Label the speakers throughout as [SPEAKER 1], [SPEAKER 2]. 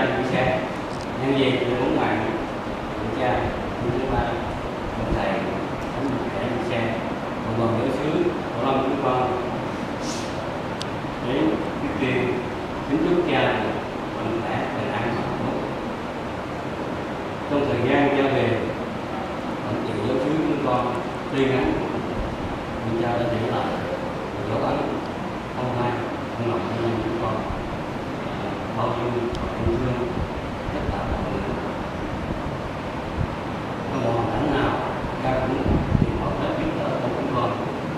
[SPEAKER 1] cha buổi sáng nhân dịp tôi muốn ngoài của cha nhưng mà ta ông thầy ông để buổi sáng một lần nữa xứ của long của con để quyết truyền kính chúc cha mình đã bình an hạnh phúc. Trong thời gian cha về ông chị giáo xứ chúng con tuy ngắn. Nhưng cha đã để lại một dấu ấn không hai không lòng cho em chúng con bao nhiêu và yêu thương tất cả mọi người. Trong một hoàn cảnh nào cha cũng tìm mọi cách giúp đỡ cho chúng con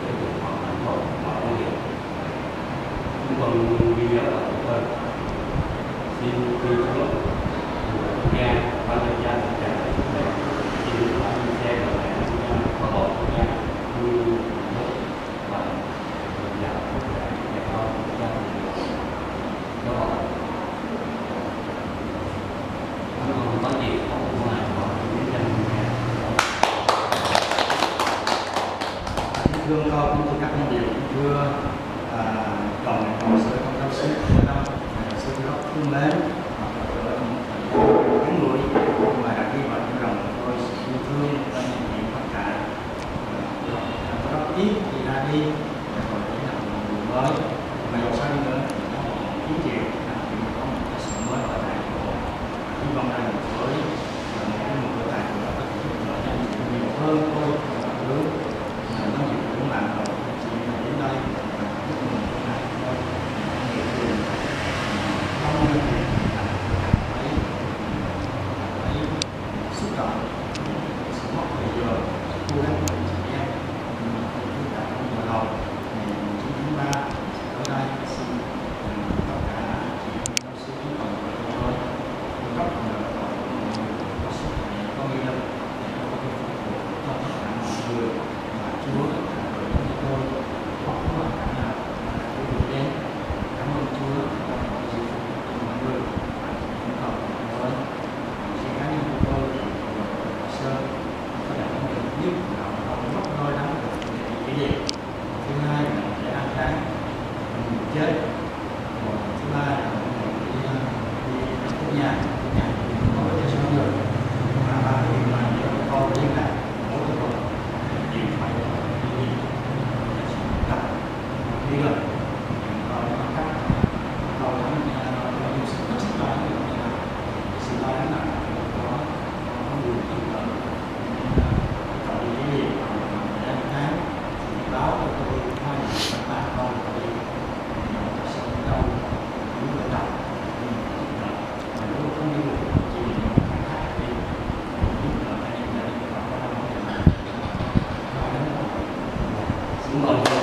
[SPEAKER 1] để vượt qua hạnh phúc mọi công việc chúng con luôn ghi nhớ và biết ơn xin quy xuống của cha ban cho cha tất cả các vấn đề xin phải đi xe và mẹ của cha và hộ của cha vui hạnh phúc và dồi dào sức khỏe và con của cha đó là không có gì không có ai có những chân nhà
[SPEAKER 2] thương thưa con kính thưa các anh chị thưa à, đoàn ngành hồ sơ công tác sư. Của năm sư rất thương mến mặc dù ở một thời mà đã ghi vào trong lòng tôi xin thương và nhận diện tất cả À, rất tiếc khi ra đi để rồi để làm một người mới. Mà dù sao đi nữa thì có một chín triệu là thì có một cái sự mới ở tại chỗ. Hy vọng rằng với à, một cái nguồn tài của nó có thể giúp đỡ cho nhiều hơn tôi và hướng là nó chịu cũng làm rồi chị là đến đây và chúc mừng hôm nay thôi nhiều người không được cảm thấy cảm thấy xúc động sự mất thời giờ cố gắng của chị em nhưng mà không biết là không vừa đầu ngày 19 tháng 3 tới đây xin tất cả chị em giáo sư chúng còn của chúng tôi cung cấp nhờ có có sức khỏe có nghị lực để có thể phục vụ cho tất cả mọi người mà Chúa đã gửi đến cho tôi hoặc có hoàn cảnh nào mà đã gửi đến cảm ơn Chúa đã có sự phục vụ cho mọi người và chúng con với sự cá nhân của tôi thì hồ sơ có thể nhất là mất đôi lắm được để thứ hai là để an táng chết. Thứ ba là ờ, đi ờ, đi nhà nhà thì có thể sống được mà ba cái điều này để con liên lạc mỗi tuần điện thoại đi gặp đi gần còn có cách còn có những sự rất sức lo sự lo lắng là có có người giúp đỡ cậu đi cái gì để ăn tháng thì báo cho tôi hai người ba con đi sống đâu những người đọc mà nếu không đi được thì mình khác đi giúp đỡ anh em để có cái